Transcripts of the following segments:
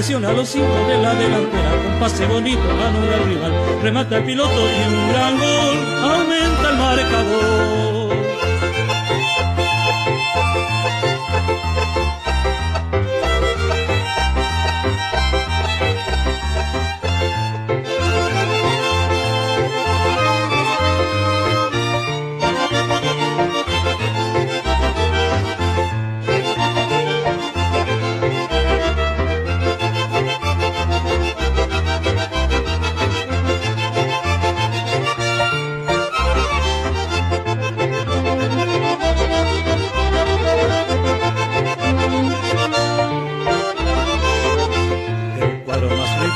acciona a los cinco de la delantera con pase bonito anula el rival remata el piloto y un gran gol aumenta el marcador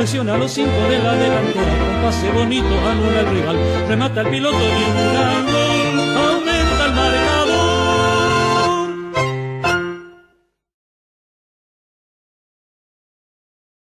Acciona los cinco de la delantera con pase bonito, anula el rival, remata el piloto y un gran gol.